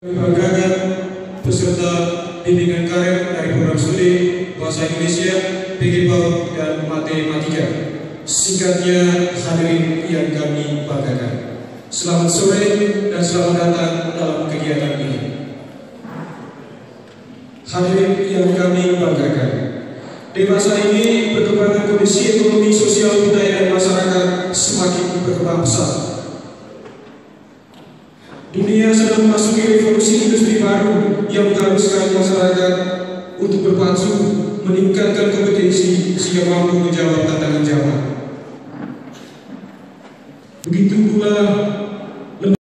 Peragangan peserta bimbingan karir dari program studi Bahasa Indonesia, PAUD, dan Matematika. Singkatnya, hadirin yang kami banggakan. Selamat sore dan selamat datang dalam kegiatan ini. Hadirin yang kami banggakan. Di masa ini, perkembangan kondisi ekonomi, sosial, budaya, dan masyarakat semakin berkembang pesat Dunia sedang memasuki revolusi industri baru yang mengharuskan masyarakat untuk berpacu meningkatkan kompetensi sehingga mampu menjawab tantangan zaman. Begitu pula